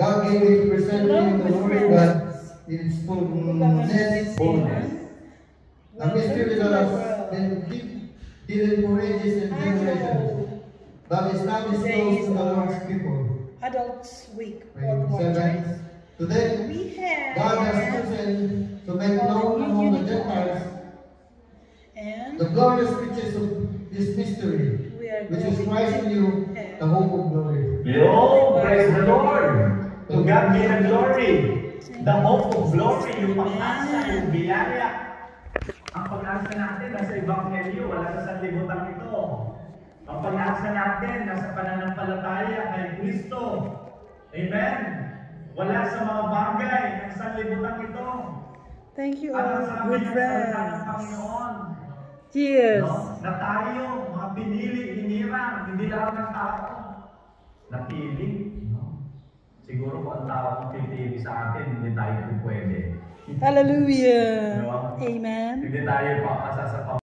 God gave it presently the Word of God in its fullness boldness. The mystery that has been keep hidden for ages and generations, but established those to the Lord's people. Adults Week Right. Worldwide. Seven. Today, We have God has chosen to make known among the Gentiles and the glorious riches of this mystery, which is going Christ in you, the hope of glory. God be the glory. The hope of glory, yung pag-asa, yung biyaya. Ang pag-asa natin nasa Ebanghelyo, wala sa sanlibutan ito. Ang pag-asa natin nasa pananampalataya kay Kristo. Amen. Wala sa mga bagay ng sanlibutan ito. Thank you all, sabi good friends. Cheers. No? Na tayo, mga pinili, hinirang, hindi lahat ng tao. Napili. No? Siguro kung ang tao pipili sa atin, hindi tayo pwede. Hallelujah. No? Amen. Hindi tayo papasa sa